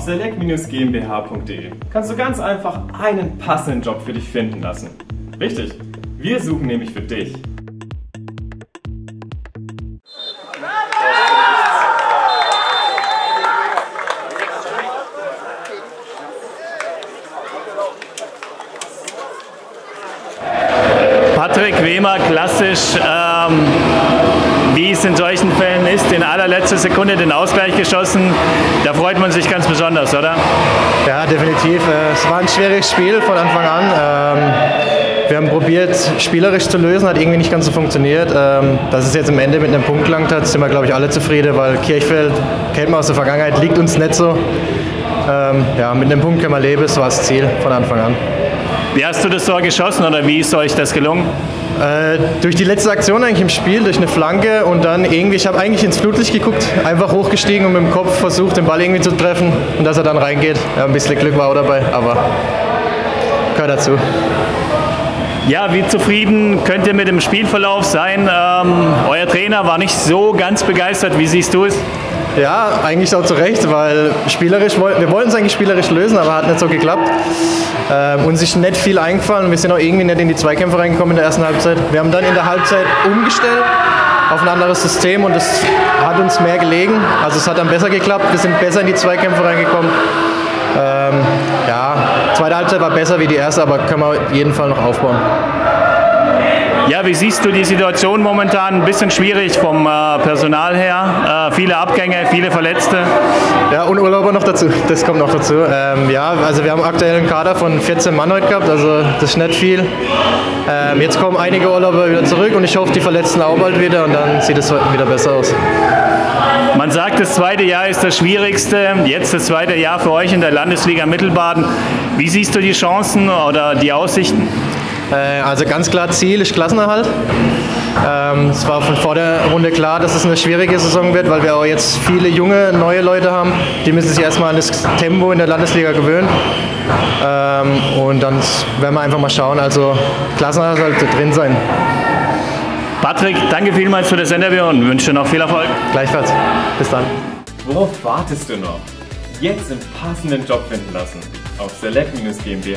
Auf select-gmbh.de kannst du ganz einfach einen passenden Job für dich finden lassen. Richtig, wir suchen nämlich für dich. Patrick Wehmer, klassisch, ähm, wie es in solchen Fällen ist, in allerletzter Sekunde den Ausgleich geschossen. Da freut man sich ganz besonders, oder? Ja, definitiv. Äh, es war ein schwieriges Spiel von Anfang an. Ähm, wir haben probiert, spielerisch zu lösen, hat irgendwie nicht ganz so funktioniert. Ähm, dass es jetzt am Ende mit einem Punkt gelangt hat, sind wir, glaube ich, alle zufrieden, weil Kirchfeld, kennt man aus der Vergangenheit, liegt uns nicht so. Ähm, ja, mit einem Punkt können wir leben, das war das Ziel von Anfang an. Wie hast du das Tor geschossen oder wie ist euch das gelungen? Äh, durch die letzte Aktion eigentlich im Spiel, durch eine Flanke und dann irgendwie, ich habe eigentlich ins Flutlicht geguckt, einfach hochgestiegen und mit dem Kopf versucht, den Ball irgendwie zu treffen und dass er dann reingeht. Ja, ein bisschen Glück war auch dabei, aber gehört dazu. Ja, wie zufrieden könnt ihr mit dem Spielverlauf sein? Ähm, euer Trainer war nicht so ganz begeistert. Wie siehst du es? Ja, eigentlich auch zu Recht, weil spielerisch, wir wollten es eigentlich spielerisch lösen, aber hat nicht so geklappt. Ähm, uns ist nicht viel eingefallen. Wir sind auch irgendwie nicht in die Zweikämpfe reingekommen in der ersten Halbzeit. Wir haben dann in der Halbzeit umgestellt auf ein anderes System und das hat uns mehr gelegen. Also es hat dann besser geklappt. Wir sind besser in die Zweikämpfe reingekommen. Ähm, zweite Halbzeit war besser wie die erste, aber können wir auf jeden Fall noch aufbauen. Ja, wie siehst du die Situation momentan? Ein bisschen schwierig vom äh, Personal her. Äh, viele Abgänge, viele Verletzte. Ja, und Urlauber noch dazu. Das kommt noch dazu. Ähm, ja, also wir haben aktuell einen Kader von 14 Mann heute gehabt, also das ist nicht viel. Ähm, jetzt kommen einige Urlauber wieder zurück und ich hoffe, die Verletzten auch bald wieder und dann sieht es wieder besser aus. Man sagt, das zweite Jahr ist das schwierigste. Jetzt das zweite Jahr für euch in der Landesliga Mittelbaden. Wie siehst du die Chancen oder die Aussichten? Äh, also ganz klar Ziel ist Klassenerhalt. Ähm, es war von vor der Runde klar, dass es eine schwierige Saison wird, weil wir auch jetzt viele junge, neue Leute haben. Die müssen sich erstmal an das Tempo in der Landesliga gewöhnen. Ähm, und dann werden wir einfach mal schauen. Also Klassenerhalt sollte drin sein. Patrick, danke vielmals für das Interview und wünsche noch viel Erfolg. Gleichfalls. Bis dann. Worauf wartest du noch? Jetzt einen passenden Job finden lassen auf select-gmbh.de.